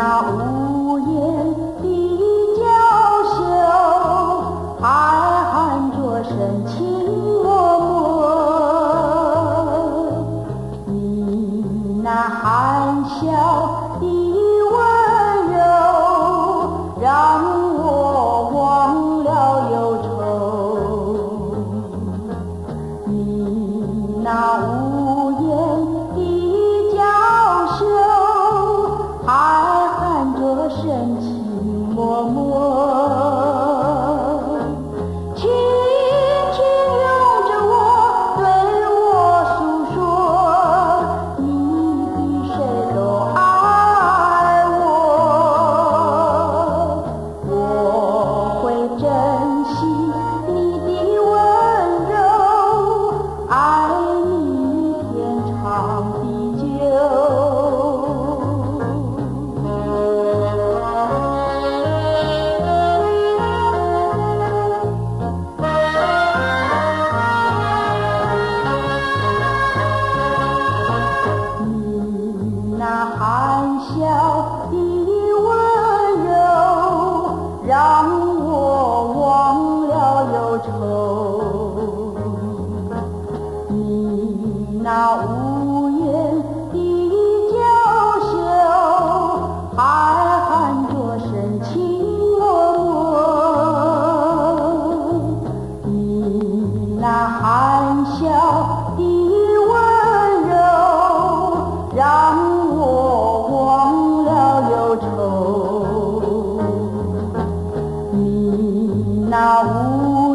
那无言的娇羞还含着深情脉脉你那含笑那无言的娇羞，还含着深情多。你那含笑的温柔，让我忘了忧愁。你那无。